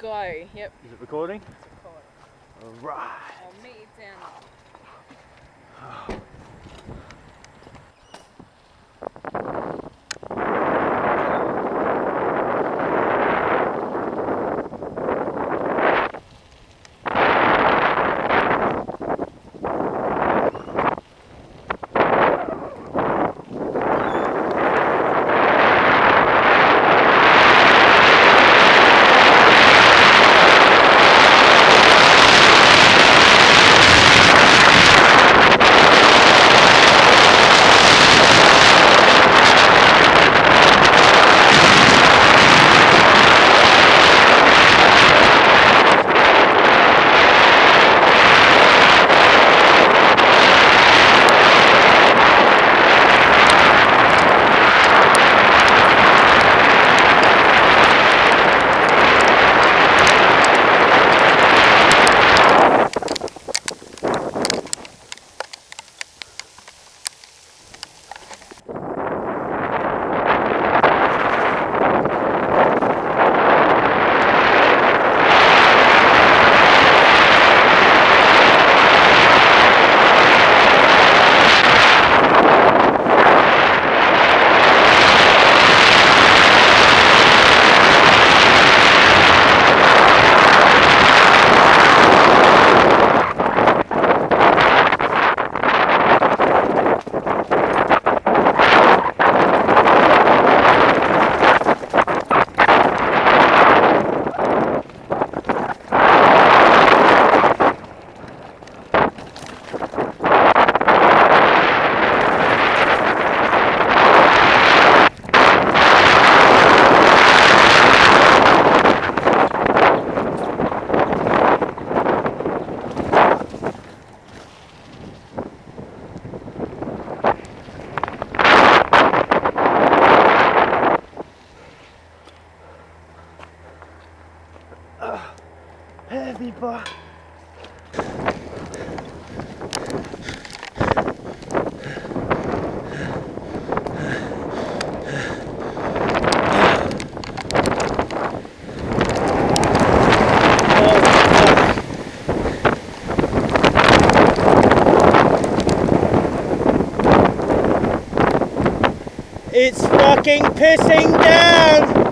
Go. Yep. Is it recording? It's recording. Alright. I'll meet you down. Heavy It's fucking pissing down!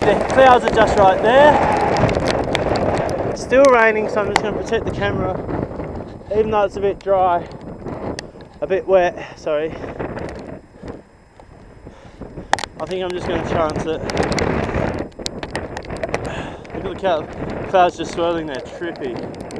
The clouds are just right there. It's still raining, so I'm just going to protect the camera, even though it's a bit dry, a bit wet. Sorry. I think I'm just going to chance it. Look at the cloud- clouds just swirling there, trippy.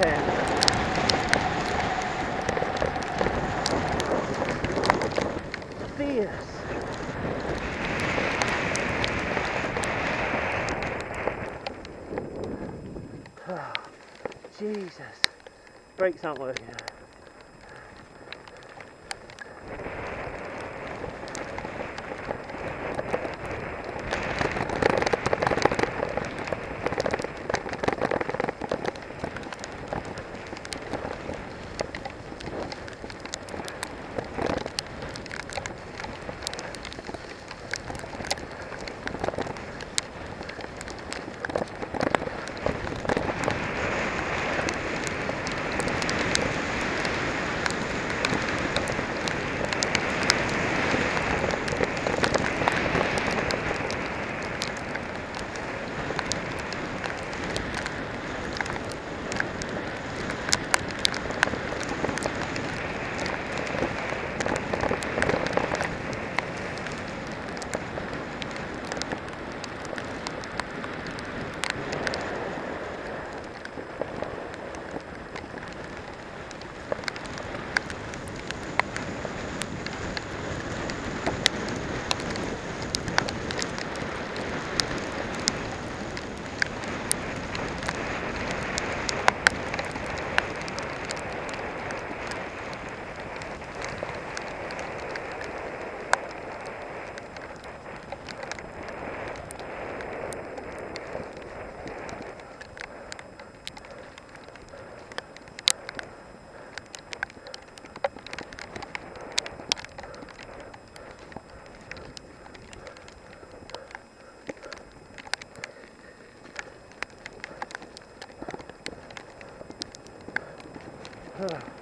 10. Fierce. Ah, Jesus. Brakes aren't working Ugh.